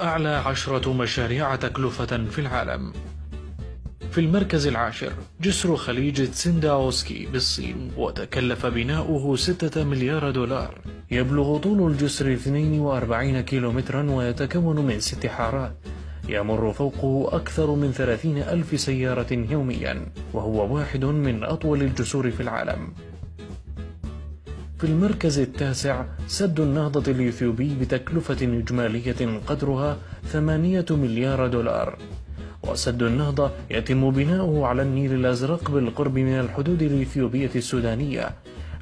أعلى عشرة مشاريع تكلفة في العالم. في المركز العاشر جسر خليج تسنداوسكي بالصين وتكلف بناؤه ستة مليار دولار. يبلغ طول الجسر 42 كيلومترا ويتكون من ست حارات. يمر فوقه أكثر من ثلاثين ألف سيارة يوميا وهو واحد من أطول الجسور في العالم. في المركز التاسع سد النهضة الإثيوبي بتكلفة إجمالية قدرها ثمانية مليار دولار. وسد النهضة يتم بناؤه على النيل الأزرق بالقرب من الحدود الإثيوبية السودانية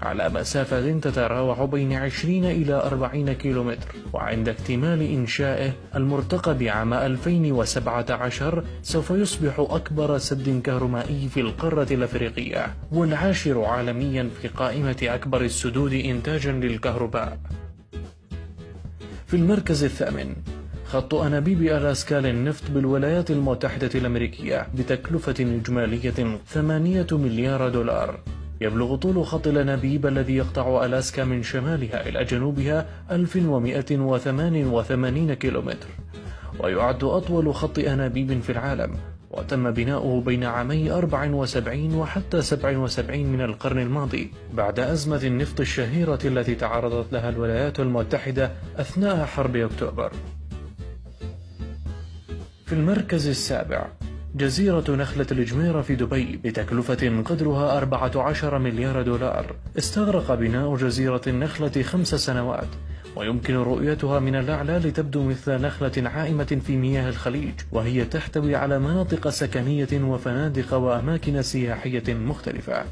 على مسافة تتراوح بين 20 إلى 40 كيلومتر وعند اكتمال إنشائه المرتقب عام 2017 سوف يصبح أكبر سد كهربائي في القارة الأفريقية والعاشر عالميا في قائمة أكبر السدود إنتاجا للكهرباء. في المركز الثامن خط أنابيب ألاسكا للنفط بالولايات المتحدة الأمريكية بتكلفة إجمالية 8 مليار دولار. يبلغ طول خط الأنابيب الذي يقطع ألاسكا من شمالها إلى جنوبها 1188 كيلومتر ويعد أطول خط أنابيب في العالم وتم بناؤه بين عامي 74 وحتى 77 من القرن الماضي بعد أزمة النفط الشهيرة التي تعرضت لها الولايات المتحدة أثناء حرب أكتوبر. في المركز السابع جزيرة نخلة الجميرة في دبي بتكلفة قدرها 14 مليار دولار. استغرق بناء جزيرة النخلة خمس سنوات ويمكن رؤيتها من الأعلى لتبدو مثل نخلة عائمة في مياه الخليج وهي تحتوي على مناطق سكنية وفنادق وأماكن سياحية مختلفة.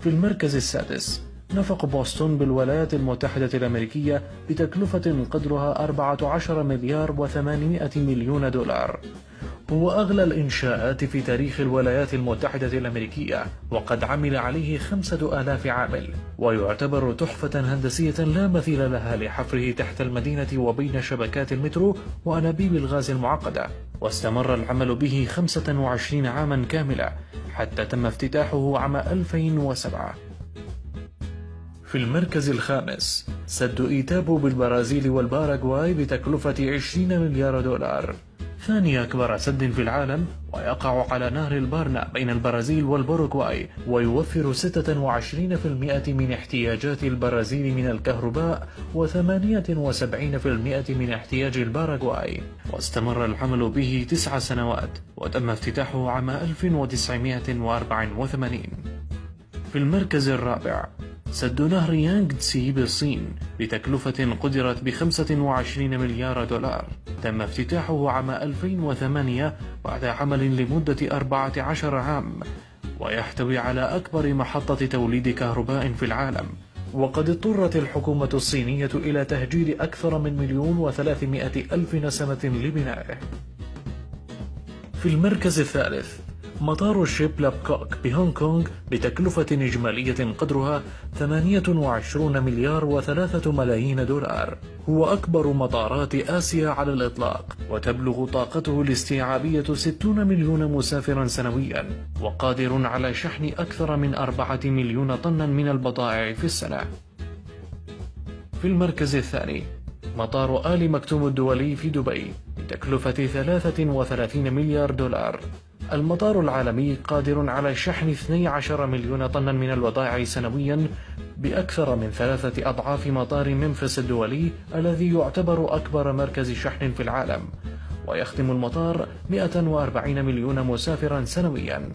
في المركز السادس نفق بوسطن بالولايات المتحدة الأمريكية بتكلفة قدرها 14 مليار و800 مليون دولار. هو أغلى الإنشاءات في تاريخ الولايات المتحدة الأمريكية وقد عمل عليه خمسة آلاف عامل ويعتبر تحفة هندسية لا مثيل لها لحفره تحت المدينة وبين شبكات المترو وأنابيب الغاز المعقدة. واستمر العمل به 25 عاما كاملة حتى تم افتتاحه عام 2007 في المركز الخامس. سد إيتابو بالبرازيل والباراغواي بتكلفة 20 مليار دولار. ثاني أكبر سد في العالم ويقع على نهر البارنا بين البرازيل والباراغواي ويوفر 26% من احتياجات البرازيل من الكهرباء و78% من احتياج الباراغواي. واستمر العمل به تسع سنوات وتم افتتاحه عام 1984 في المركز الرابع سد نهر يانغ تسي بالصين بتكلفة قدرت ب 25 مليار دولار. تم افتتاحه عام 2008 بعد عمل لمدة 14 عام ويحتوي على أكبر محطة توليد كهرباء في العالم. وقد اضطرت الحكومة الصينية إلى تهجير أكثر من مليون وثلاثمائة ألف نسمة لبنائه. في المركز الثالث مطار الشيب لابكوك بهونغ كونغ بتكلفة إجمالية قدرها 28 مليار وثلاثة ملايين دولار. هو أكبر مطارات آسيا على الإطلاق وتبلغ طاقته الاستيعابية 60 مليون مسافرا سنويا وقادر على شحن أكثر من أربعة مليون طنا من البضائع في السنة. في المركز الثاني مطار آل مكتوم الدولي في دبي بتكلفة 33 مليار دولار. المطار العالمي قادر على شحن 12 مليون طنا من البضائع سنويا بأكثر من ثلاثة أضعاف مطار منفس الدولي الذي يعتبر أكبر مركز شحن في العالم ويخدم المطار 140 مليون مسافرا سنويا.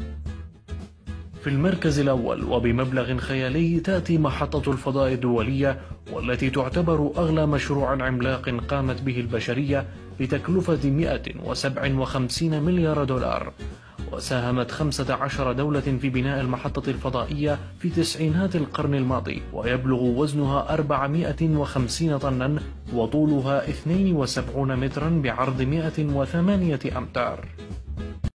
في المركز الأول وبمبلغ خيالي تأتي محطة الفضاء الدولية والتي تعتبر أغلى مشروع عملاق قامت به البشرية بتكلفة 157 مليار دولار. وساهمت 15 دولة في بناء المحطة الفضائية في تسعينات القرن الماضي ويبلغ وزنها 450 طنا وطولها 72 مترا بعرض 108 أمتار.